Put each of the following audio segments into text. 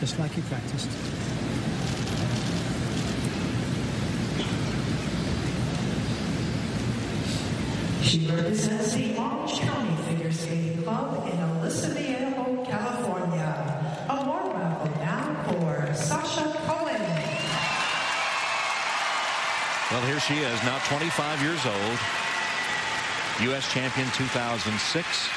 just like he practiced. She represents the Orange County Figure Skating Club in Aliso Viejo, California. A warm welcome now for Sasha Cohen. Well, here she is, now 25 years old. U.S. champion 2006,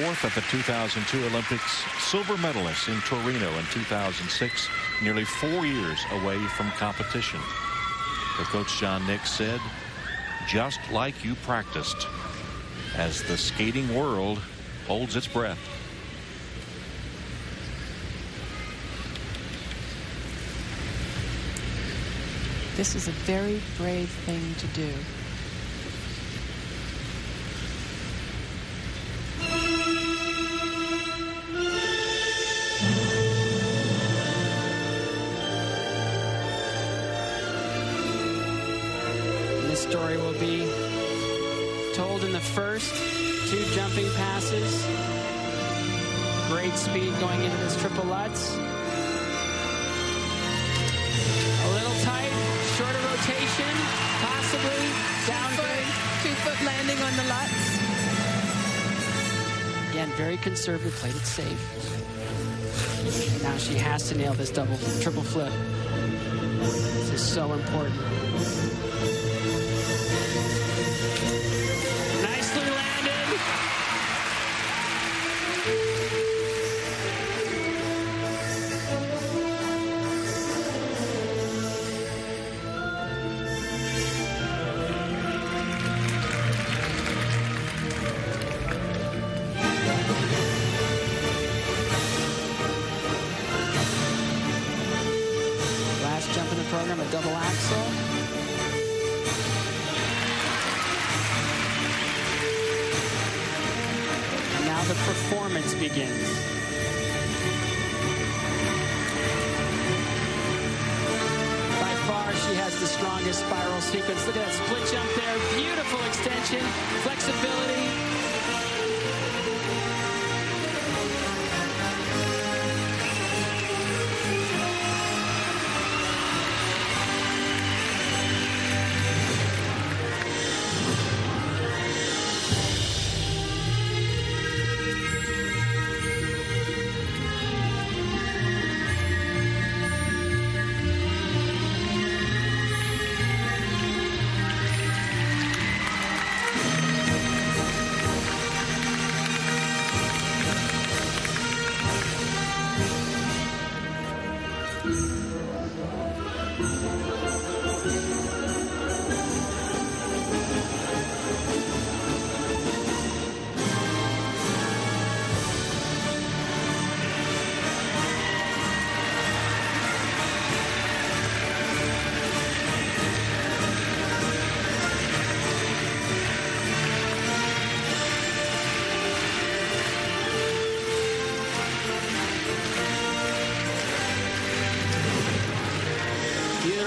fourth at the 2002 Olympics, silver medalist in Torino in 2006, nearly four years away from competition. Her coach John Nick said, just like you practiced, as the skating world holds its breath. This is a very brave thing to do. Story will be told in the first two jumping passes. Great speed going into this triple Lutz. A little tight, shorter rotation, possibly down. Two foot landing on the Lutz. Again, very conservative, played it safe. Now she has to nail this double, triple flip. This is so important. The performance begins. By far, she has the strongest spiral sequence. Look at that split jump there. Beautiful extension, flexibility.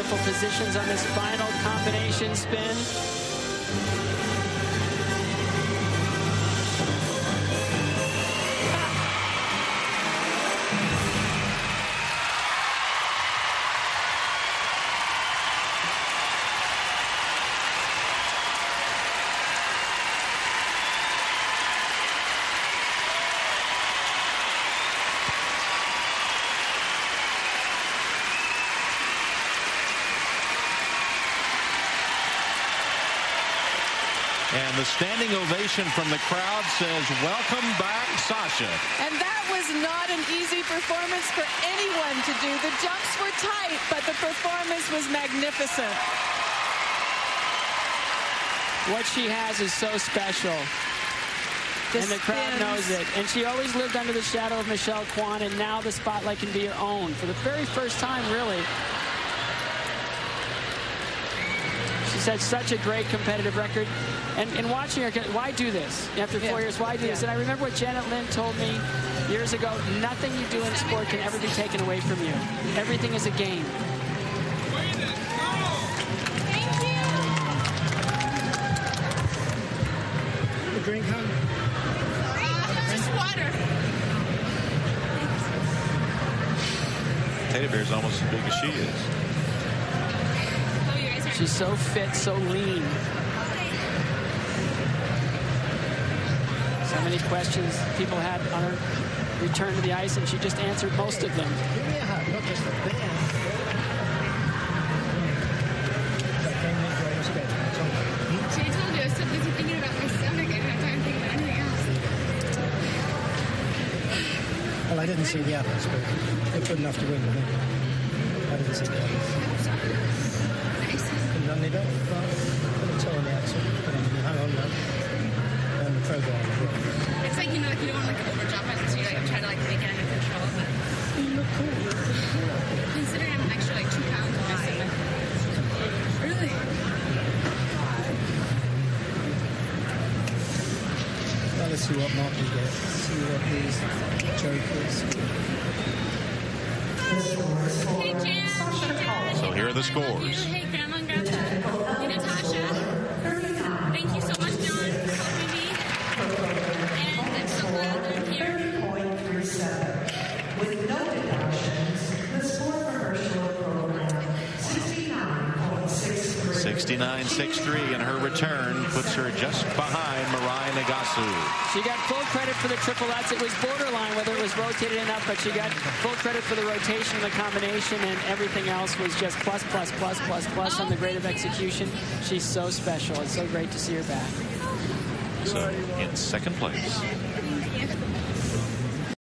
Positions on this final combination spin. And the standing ovation from the crowd says, welcome back, Sasha. And that was not an easy performance for anyone to do. The jumps were tight, but the performance was magnificent. What she has is so special. The and the crowd spins. knows it. And she always lived under the shadow of Michelle Kwan, and now the spotlight can be her own for the very first time, really. She's had such a great competitive record. And, and watching her, why do this? After four Yeah. years, why do this? And I remember what Janet Lynn told me years ago, nothing you do in sport can ever be taken away from you. Everything is a game. A drink, huh? Just water. teddy bear is almost as big as she is. She's so fit, so lean. So many questions people had on her return to the ice, and she just answered most of them. Give me a hug, not just a bear. That came in very scared. That's all. See, I told you I was so busy thinking about my stomach, I didn't have time to think about anything else. Well, I didn't see the others, but they're good enough to win, I think. I didn't see the others. Nice. Couldn't run any better. Put a toe on the Axel. On the hang on now. And the program. It's like, you know, like you don't want to like overjump it, so you like try to like make it under control, but You look cool. considering I'm an extra like two pounds on my stomach. Really? Well, let's see what Mark will get. See what these jokers. Hey, Jan. Hey, Dad. So here are the I love you. scores. Grandpa. 69.63. 69-6-3 and her return puts her just behind Mirai Nagasu. She got full credit for the triple Lutz. It was borderline whether it was rotated enough, but she got full credit for the rotation, the combination, and everything else was just plus, plus, plus, plus, plus on the grade of execution. She's so special. It's so great to see her back. So in second place